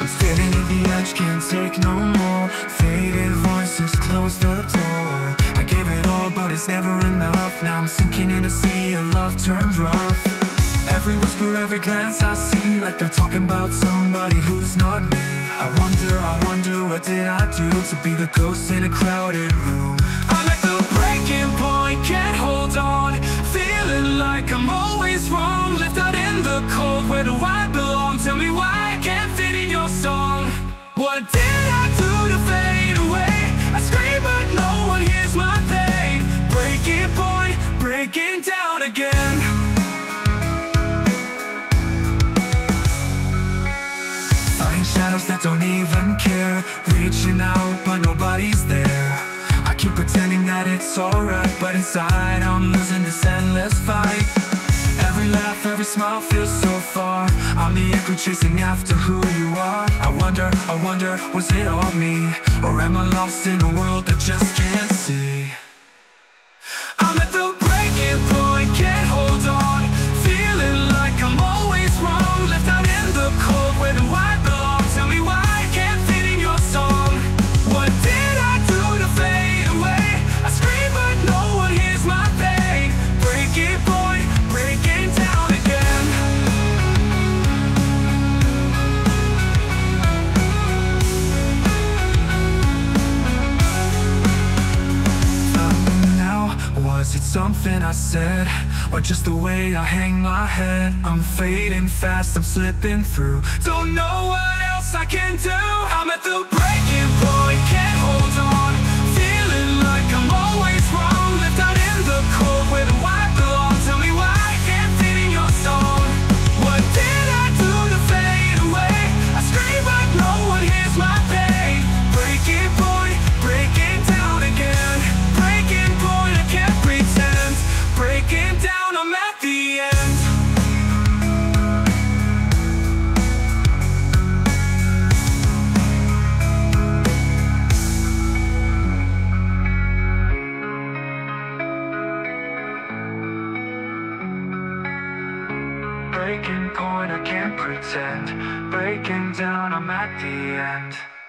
words fading at the edge Can't take no more. Faded voices close the door. I gave it all but it's never enough. Now I'm sinking in a sea of love turned rough. Every whisper, every glance I see Like they're talking about somebody who's not me. I wonder, I wonder what did I do To be the ghost in a crowded room? I'm at the breaking point, can't hold on. Feeling like I'm always wrong Left out in the cold, where do I What did I do to fade away? I scream but no one hears my pain. Breaking point, breaking down again. Fighting shadows that don't even care. Reaching out but nobody's there. I keep pretending that it's alright But inside I'm losing this endless fight Every laugh, every smile feels so far I'm the echo chasing after who you are I wonder, I wonder, was it all me? Or am I lost in a world that just can't see? Was it something I said Or just the way I hang my head? I'm fading fast, I'm slipping through. Don't know what else I can do. I'm at the breaking Breaking point, I can't pretend. Breaking down, I'm at the end